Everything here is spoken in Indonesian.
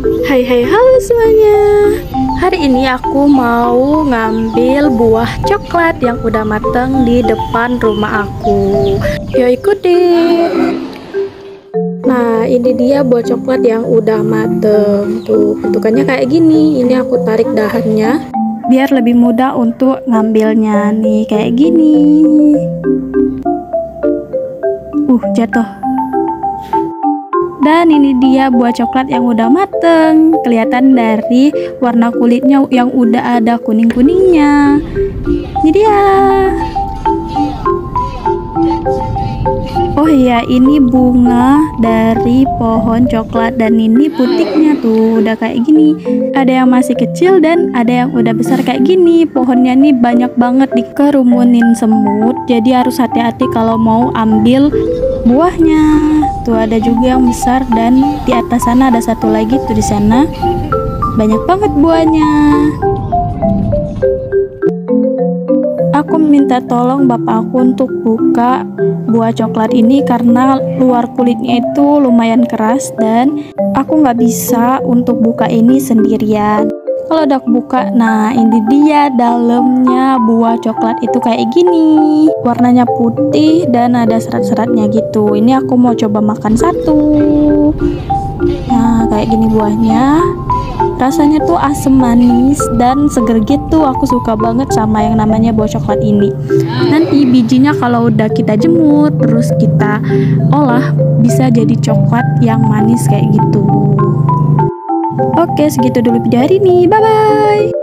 Hai hai halo semuanya. Hari ini aku mau ngambil buah coklat yang udah mateng di depan rumah aku. Yuk ikuti. Nah ini dia buah coklat yang udah mateng. Tuh bentukannya kayak gini. Ini aku tarik dahannya. Biar lebih mudah untuk ngambilnya. Nih kayak gini. Uh jatuh dan ini dia buah coklat yang udah mateng. Kelihatan dari warna kulitnya yang udah ada kuning-kuningnya. Ini dia. Oh iya ini bunga dari pohon coklat dan ini putiknya tuh udah kayak gini. Ada yang masih kecil dan ada yang udah besar kayak gini. Pohonnya nih banyak banget dikerumunin semut jadi harus hati-hati kalau mau ambil buahnya tuh ada juga yang besar dan di atas sana ada satu lagi tuh di sana. Banyak banget buahnya. Aku minta tolong bapak aku untuk buka buah coklat ini karena luar kulitnya itu lumayan keras dan aku nggak bisa untuk buka ini sendirian kalau udah buka nah ini dia dalamnya buah coklat itu kayak gini. Warnanya putih dan ada serat-seratnya gitu. Ini aku mau coba makan satu. Nah kayak gini buahnya. Rasanya tuh asem manis dan seger gitu. Aku suka banget sama yang namanya buah coklat ini. Nanti bijinya kalau udah kita jemur terus kita olah bisa jadi coklat yang manis kayak gitu Oke, segitu dulu video hari ini. Bye bye.